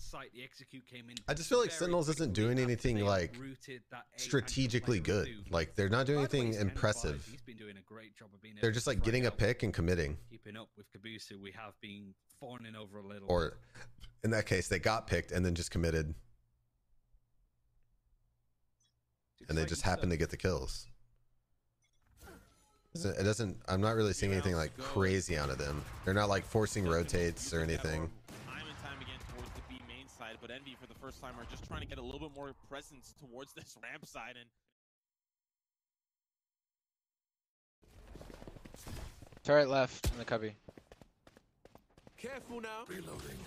site, the execute came in. I just feel like Sentinels isn't doing anything like uprooted that A and strategically good. Like they're not doing way, anything Five, impressive. He's been doing a great job of being They're just like getting a pick and committing. keeping up with Kabusu. We have been fawning over a little. Or in that case, they got picked and then just committed and they just happen to get the kills. It doesn't. I'm not really seeing anything like crazy out of them. They're not like forcing rotates or anything. Time and time again towards the B main side, but Envy for the first time are just trying to get a little bit more presence towards this ramp side and Turret left in the cubby. Careful now. Reloading.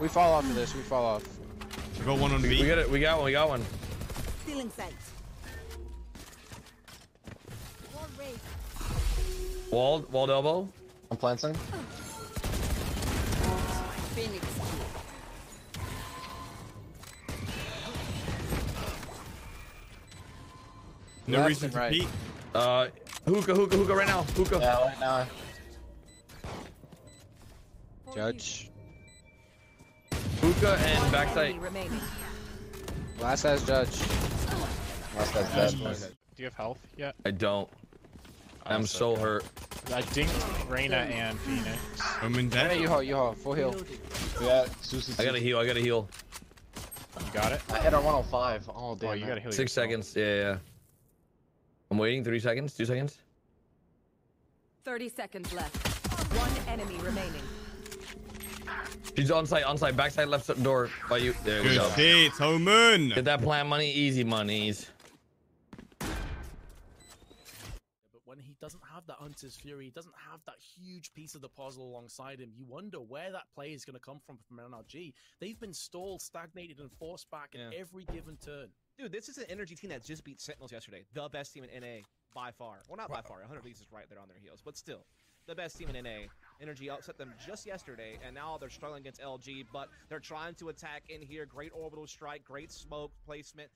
We fall off of this. We fall off. We got one on We, we got it. We got one. We got one. Stealing sight. Wall raised. Walled. Walled elbow. I'm planting. Phoenix. No Left reason and to right. peek. Uh, hookah, hookah, hookah right now. Hookah. Yeah, right now. Judge. Hookah and backside. Last has judge. Last guy's dead. Do you have health yet? I don't. I'm Awesome. so hurt. I dinked Reyna and Phoenix. Omen Hey, dead. U-Haul, you haul. Full heal. Yeah, Susie. I gotta heal. I gotta heal. You got it? I hit our 105. Oh, damn. Oh, you it. gotta heal Six yourself. seconds. Yeah, yeah, yeah. I'm waiting. Three seconds. Two seconds. 30 seconds left. One enemy remaining. She's on site. On site. Backside left s- door by you. There we Good go. shit, Omen. Get that plant money. Easy monies. But when he doesn't have that Hunter's Fury, he doesn't have that huge piece of the puzzle alongside him, you wonder where that play is going to come from from NRG. They've been stalled, stagnated, and forced back at every given turn. Dude, this is an NRG team that just beat Sentinels yesterday. The best team in NA by far. Well, not by far. 100 Leagues is right there on their heels, but still, the best team in NA. NRG upset them just yesterday, and now they're struggling against LG, but they're trying to attack in here. Great orbital strike, great smoke placement.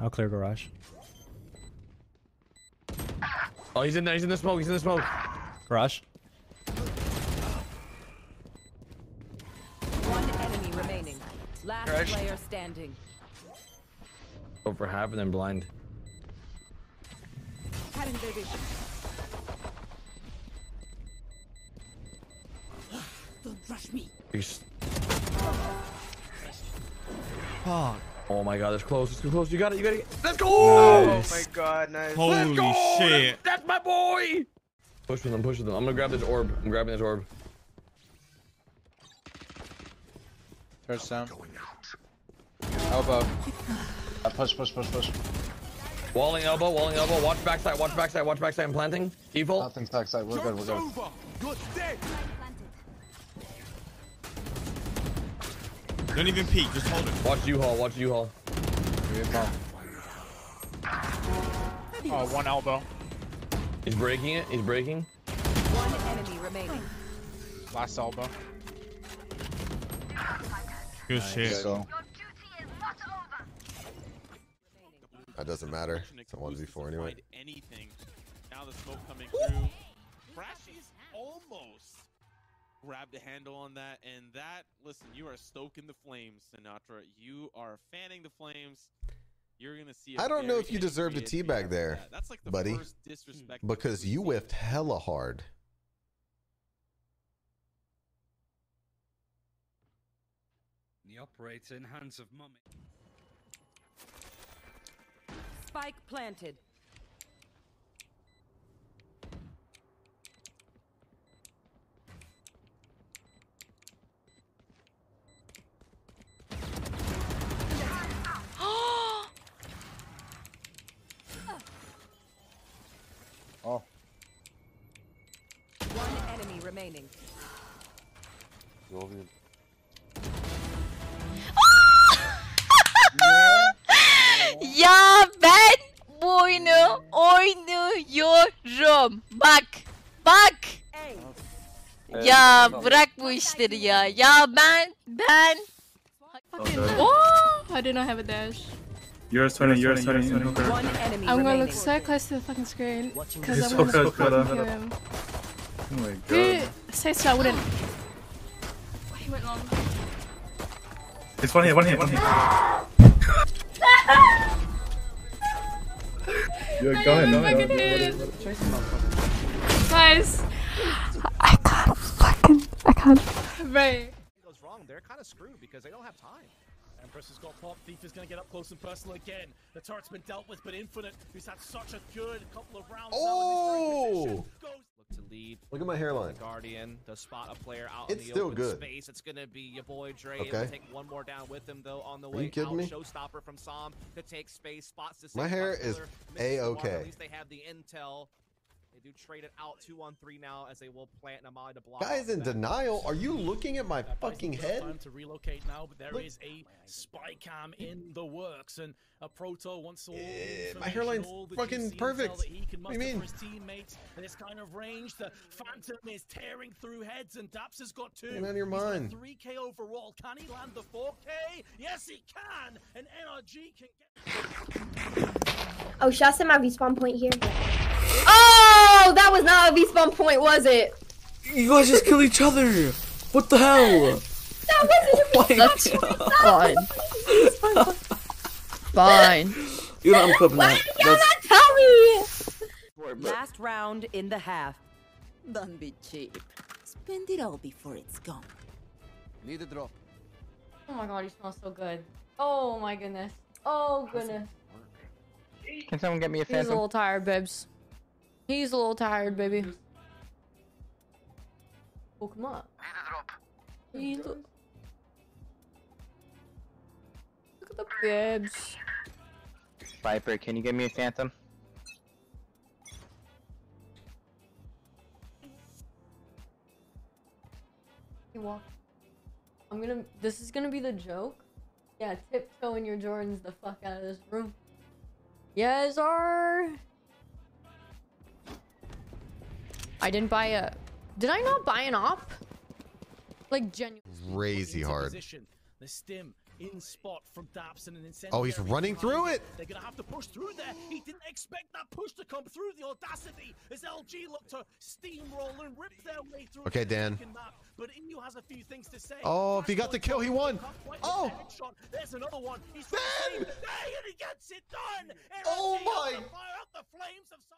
I'll clear garage. Oh, he's in there. He's in the smoke. He's in the smoke. Garage. One enemy remaining. Last Crash. player standing. Over half and then blind. Cutting their vision. He's- Fuck. Oh my god, it's close. It's too close. You got it. You got it. Let's go. Oh my god, nice. Let's Holy go! shit. That's my boy. Push with them. Push with them. I'm gonna grab this orb. I'm grabbing this orb. Turret down. Elbow. Uh, push, push, push, push. Walling elbow. Walling elbow. Watch backside. Watch backside. Watch backside. I'm planting. Evil. Nothing's backside. We're good, we're good. Don't even peek. Just hold it. Watch U-Haul. Watch U-Haul. Oh, one elbow. He's breaking it. He's breaking. One enemy remaining. Last elbow. Good shit. So, That doesn't matter. It's a 1v4 anyway. Anything. Now the smoke coming through. Brashy's almost grabbed a handle on that, and that. Listen, you are stoking the flames, Sinatraa. You are fanning the flames. You're gonna see. I I don't know if you deserved a teabag there, That. That's like the buddy, first disrespect Because you whiffed hella hard. The operator in hands of Mummy. Spike planted. Remaining. Ya ben bu oyunu oynuyorum. Bak. Bak. Ya bırak bu işleri ya. Ya ben ben. Oo. I do not have a dash. Yours 20, yours 20. One enemy I'm gonna look so close to the fucking screen because It's I'm gonna okay, fucking brother. kill him. Oh my Who god. say so I wouldn't? He went long. It's one hit, one hit, one hit. You're I going, oh got going. fucking hit. Guys, I can't fucking, I can't. Right. goes wrong, they're kind of screwed because they don't have time. Empress has got popped. Thief is going to get up close and personal again. The turret's been dealt with, but Infinite, who's had such a good couple of rounds Oh! now in this oh! position, goes Look to lead. Look at my hairline. Guardian to spot a player out It's in the still open good. space. It's gonna be your boy Dre. Okay. Take one more down with him though on the Are way you kidding out. me? Showstopper from Sam to take space. Spots to My hair is Miller, misses. A-okay. At least they have the intel. They do trade it out two on three now as they will plant Namai to block. Guys in that. denial. Are you looking at my fucking Buys them head? Time to relocate now, but there is Look. a spy cam in the works, and a proto wants all. Eh, the my information, hairline's all the fucking juicy perfect. that he can What do you mean? His teammates at this kind of range, the Phantom is tearing through heads, and Daps has got two. Get out of your mind. 3K overall. Can he land the 4K? Yes, he can. And NRG can get. Oh, should I send my respawn point here? Oh, that was not a respawn point, was it? You guys just kill each other. What the hell? That wasn't a oh respawn That's point. Fine. You're not unclipping Why that. did y'all not tell me? Last round in the half. Don't be cheap. Spend it all before it's gone. Need a drop. Oh my god, he smells so good. Oh my goodness. Oh goodness. Can someone get me a He's a phantom? little tired, babes. He's a little tired, baby. Woke him up. He's a- Look at the bibs. Viper, can you get me a phantom? He walked. I'm gonna. This is gonna be the joke. Yeah, tiptoeing your Jordans the fuck out of this room. Yes, sir. I didn't buy a. Did I not buy an op? Like genuine. Crazy hard. Position. The stim in spot from Daps and an Oh, he's incendiary running through it. They're gonna have to push through there. He didn't expect that push to come through. The audacity as LG look to steamroll and rip their way through. Okay, Dan. map. But EU has a few things to say. Oh, if he got the kill, he won. Oh. Headshot. There's another one. He's trying to save. Hey, and he gets it done. Oh NRG my- able to Fire up the flames of some-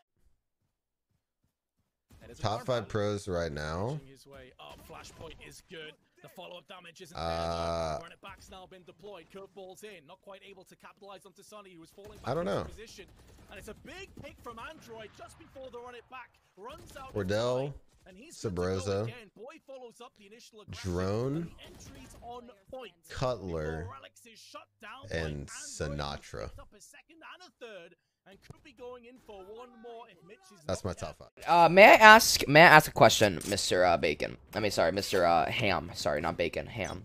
That is a Top five pros right now. Pushing his way up. Flashpoint is good. The follow-up damage isn't Uh, there. Run it back's now been deployed. Curveballs in. Not quite able to capitalize onto Sunny, who was falling back I don't know. position. And it's a big pick from Android just before the run it back. Runs out. Wardell, and he's good to go Sabrosa. Boy follows up the initial Drone, the on point. Cutler, Before Alex is shut down and Sinatraa. up a second and a third, and could be going in for one more if Mitch is That's my top five. Uh, may I ask? May I ask a question, Mr. Uh, Bacon? I mean, sorry, Mr. Uh, Ham. Sorry, not Bacon. Ham.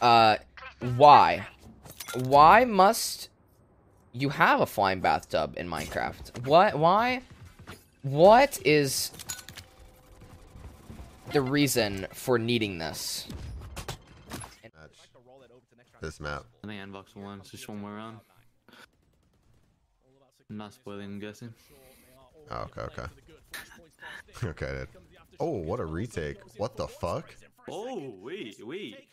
Uh, why? Why must you have a flying bathtub in Minecraft? What? Why? What is the reason for needing this? This map. I think Xbox One, just one more round. I'm not spoiling, I'm guessing. Oh, okay, okay. okay, dude. Oh, what a retake. What the fuck? Oh, wait, wait.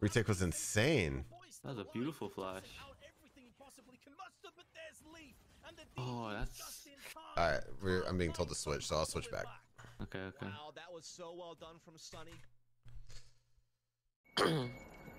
Retake was insane. That was a beautiful flash. Oh, that's. Alright, we're, I'm being told to switch, so I'll switch back. Okay, okay. Wow, that was so well done from Sunny.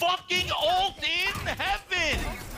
fucking ult in heaven?